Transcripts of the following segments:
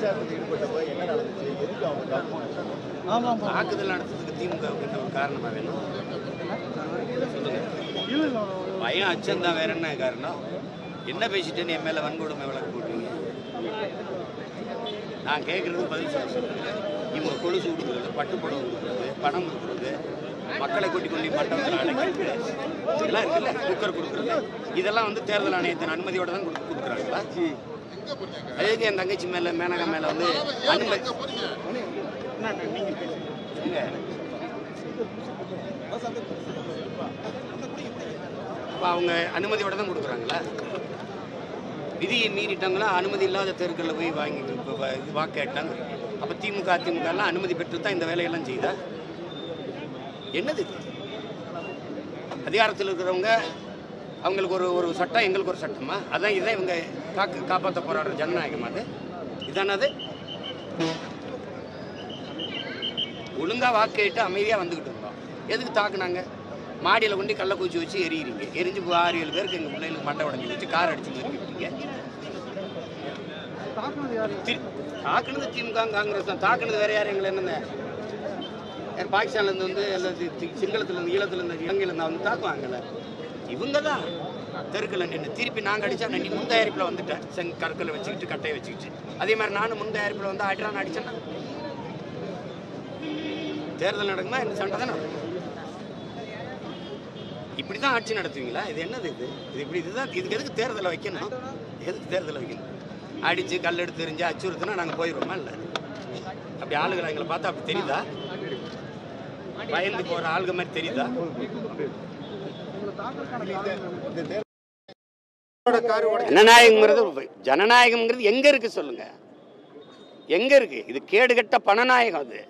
பிரச்சாரத்தில் ஈடுபட்டப்ப என்ன நடந்துச்சு? எதுக்கு அவங்க தாக்குனாங்க? ஆமாம் தாக்குதல் நடத்துறதுக்கு திமுக என்ன ஒரு காரணமா வேணும்? சொல்லுங்க பயம் அச்சம் தான் வேற என்ன காரணம்? என்ன பேசிட்டேன்னு என் மேல வன்கொடுமை வழக்கு போட்டுருங்க நான் கேட்கறது பதில் சொல்ல சொல்லுங்க இவங்க கொலுசு கொடுக்குறது பட்டுப்புடவை கொடுக்குறது பணம் கொடுக்குறது மக்களை கூட்டி கொண்டு மண்டபத்தில் அடைக்கிறது இதெல்லாம் இருக்குல்ல? குக்கர் கொடுக்குறது. இதெல்லாம் வந்து தேர்தல் ஆணையத்தின் அனுமதியோட தான் கொடுக்குறாங்களா? அதுக்கு என் தங்கச்சி மேல மேனகா மேல வந்து அனுமதி. அப்ப அவங்க அனுமதியோட தான் கொடுக்குறாங்களா? விதியை மீறிட்டாங்களா அனுமதி இல்லாத தெருக்களில் போய் வாங்கி இப்ப வ- இது வாக்கு கேட்டாங்க. அப்போ திமுக அதிமுக எல்லாம் அனுமதி பெற்று தான் இந்த வேலையெல்லாம் செய்தா? என்னது அதிகாரத்தில் இருக்கிறவங்க அவங்களுக்கு ஒரு ஒரு சட்டம் எங்களுக்கு ஒரு சட்டமா? அதான் இதான் இவங்க காக்க காப்பாற்ற போராடுற ஜனநாயகம் அது. இதானே அது. ஒழுங்கா வாக்கு கேட்டு அமைதியாக வந்துக்கிட்டு இருந்தோம். எதுக்கு தாக்குனாங்க? மாடியில் கொண்டு கள்ள பூச்சி வச்சு எரியுறீங்க எரிஞ்சு ஆறு ஏழு பேருக்கு எங்கள் பிள்ளைகளுக்கு மண்டை உடஞ்சி வச்சு கார் அடிச்சு நிறுத்திட்டீங்க தாக்குனது யாரு? திமுக காங்கிரஸ் தான். தாக்குனது வேற யாரும் எங்களை யார் பாகிஸ்தான்லேருந்து வந்து அல்லது தி- சிங்களத்துலேருந்து ஈழத்துலேருந்து இலங்கையிலேருந்து வந்து தாக்குவாங்கல்ல. இவங்க தான் தெருக்கில் நின்று திருப்பி நாங்கள் அடித்தா நான் நீ முன் தயாரிப்பில் வந்துட்டேன் செங் கற்களை வச்சுக்கிட்டு கட்டையை வச்சுக்கிட்டு. அதே மாதிரி நானும் முன் தயாரிப்பில் வந்து அடிறான் அடிச்சேன்னா? தேர்தல் நடக்குமா இந்த சண்டை தான் நடக்கும்? இப்படி தான் ஆட்சி நடத்துவீங்களா? இது என்னது இது? இது இப்படி இதுதான் இதுக்கு எதுக்கு தேர்தலை வைக்கணும்? எதுக்கு தேர்தலை வைக்கணும்? அடித்து கல் எடுத்து தெரிஞ்சு அச்சுறுத்துனா நாங்கள் போயிடுவோமா இல்லை? அப்படி ஆளுகளை எங்களை பார்த்தா அப்படி தெரியுதா? பயந்து போகிற ஆளுக மாதிரி தெரியுதா? ஜனநாயகம்ங்கிறது ஜனநாயகம்ங்கிறது எங்க இருக்கு சொல்லுங்க? எங்க இருக்கு? இது கேடுகட்ட பணநாயகம் அது.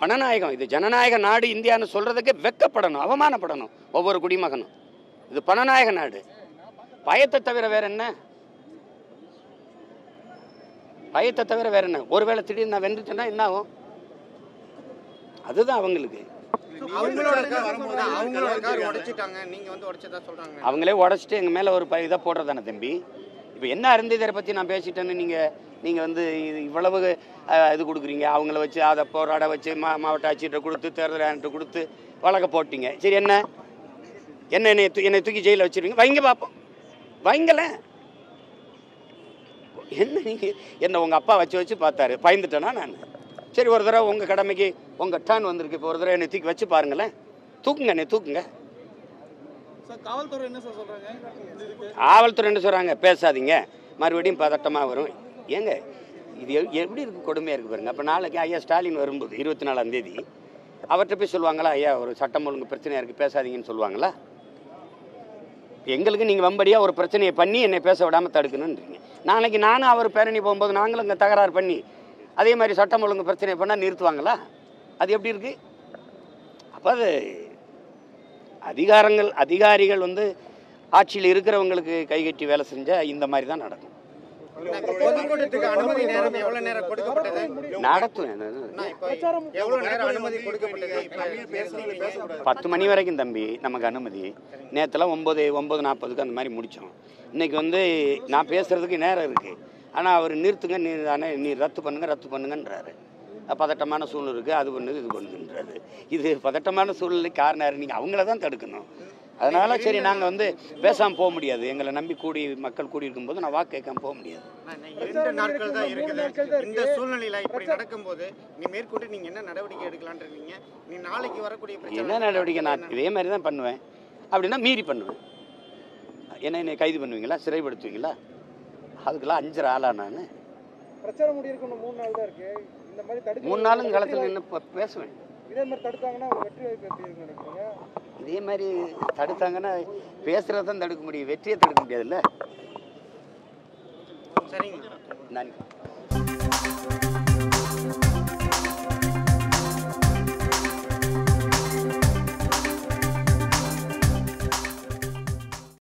பணநாயகம் இது ஜனநாயக நாடு இந்தியான்னு சொல்றதுக்கு வெக்கப்படணும் அவமானப்படணும் ஒவ்வொரு குடிமகனும். இது பணநாயக நாடு. பயத்தை தவிர வேற என்ன? பயத்தை தவிர வேற என்ன? ஒருவேளை திடீர்னு நான் வென்றுட்டேன்னா என்ன ஆகும்? அதுதான் அவங்களுக்கு. அவங்களோட கார் வரும்போது அவங்களோட கார் உடைச்சிட்டாங்க. நீங்க வந்து உடைச்சதா சொல்றாங்க அவங்களே உடச்சிட்டு எங்கள் மேலே ஒரு ப இதாக போடுறதானே தம்பி? இப்போ என்ன அருந்ததியரை பற்றி நான் பேசிட்டேன்னு நீங்கள் நீங்கள் வந்து இது இவ்வளவு இது கொடுக்குறீங்க. அவங்கள வச்சு அதை போராட வச்சு மா மாவட்ட ஆட்சியர்கிட்ட கொடுத்து தேர்தல் ஆணையர்கிட்ட கொடுத்து வழக்க போட்டீங்க. சரி என்ன? என்ன என்னை தூ என்னை தூக்கி ஜெயிலில் வச்சிருவீங்க? வைங்க பார்ப்போம் வைங்களேன் என்ன நீங்கள் என்ன உங்கள் அப்பா வச்சு வச்சு பார்த்தாரு. பயந்துட்டேனா நான்? சரி ஒரு தடவை உங்கள் கடமைக்கு உங்கள் டர்ன் வந்திருக்கு. இப்போ ஒரு தடவை என்னை தூக்கி வச்சு பாருங்களேன். தூக்குங்க என்னை தூக்குங்க. காவல்துறை என்ன சொல்கிறாங்க பேசாதீங்க. மறுபடியும் பதட்டமாக வரும். ஏங்க இது எப்படி இருக்கு கொடுமையாக இருக்கு பாருங்க. அப்போ நாளைக்கு ஐயா ஸ்டாலின் வரும்போது இருபத்தி நாலாம் தேதி அவர்கிட்ட போய் சொல்லுவாங்களா ஐயா ஒரு சட்டம் ஒழுங்கு பிரச்சனையாக இருக்குது பேசாதீங்கன்னு சொல்லுவாங்களா? எங்களுக்கு நீங்கள் வம்படியாக ஒரு பிரச்சனையை பண்ணி என்னை பேச விடாமல் தடுக்கணுன்றீங்க. நாளைக்கு நானும் அவர் பேரணி போகும்போது நாங்களும் இங்கே தகராறு பண்ணி அதே மாதிரி சட்டம் ஒழுங்கு பிரச்சனை பண்ணால் நிறுத்துவாங்களா? அது எப்படி இருக்கு? அப்போ அது அதிகாரங்கள் அதிகாரிகள் வந்து ஆட்சியில் இருக்கிறவங்களுக்கு கைகட்டி வேலை செஞ்சால் இந்த மாதிரி தான் நடக்கும். பத்து மணி வரைக்கும் தம்பி நமக்கு அனுமதி. நேற்றுலாம் ஒம்பது ஒம்பது நாற்பதுக்கு அந்த மாதிரி முடித்தோம் இன்னைக்கு வந்து நான் பேசுகிறதுக்கு நேரம் இருக்குது ஆனால் அவர் நிறுத்துங்க நீ தானே நீ ரத்து பண்ணுங்க ரத்து பண்ணுங்கன்றாரு. பதட்டமான சூழ்நிலை இருக்குது அது பண்ணுது இது பண்ணுதுன்றாரு. இது பதட்டமான சூழ்நிலை காரணம் யாரு? நீங்கள் அவங்கள தான் தடுக்கணும். அதனால சரி நாங்கள் வந்து பேசாமல் போக முடியாது. எங்களை நம்பி கூடி மக்கள் கூடி இருக்கும்போது நான் வாக்கு கேட்காம போக முடியாது. நான் இரண்டு நாட்கள் தான் இருக்குது? இந்த சூழ்நிலையில இப்படி நடக்கும்போது நீ மேற்கொண்டு நீங்க என்ன நடவடிக்கை இருக்கீங்க? நீ நாளைக்கு வரக்கூடிய பிரச்சனை என்ன நடவடிக்கை? நான் இதே மாதிரி தான் பண்ணுவேன். அப்படின்னா மீறி பண்ணுவேன். என்ன என்னை கைது பண்ணுவீங்களா? சிறைப்படுத்துவீங்களா? அதுக்கெல்லாம் அஞ்சரை ஆளா நான். பிரச்சாரம் முடியிருக்கு இன்னும் மூணு நாள் தான் இருக்கு. இந்த மாதிரி தடுக்க மூணு நாளும் களத்தில் நின்று பேசுவேன். இதே மாதிரி தடுத்தாங்கன்னா வெற்றி வாய்ப்பு எப்படி இருக்குன்னு நினைக்கிறீங்க? இதே மாதிரி தடுத்தாங்கன்னா பேசுறது தான் தடுக்க முடியும். வெற்றியை தடுக்க முடியாதுல்ல? சரிங்க நன்றி.